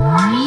Bye.